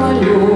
полет.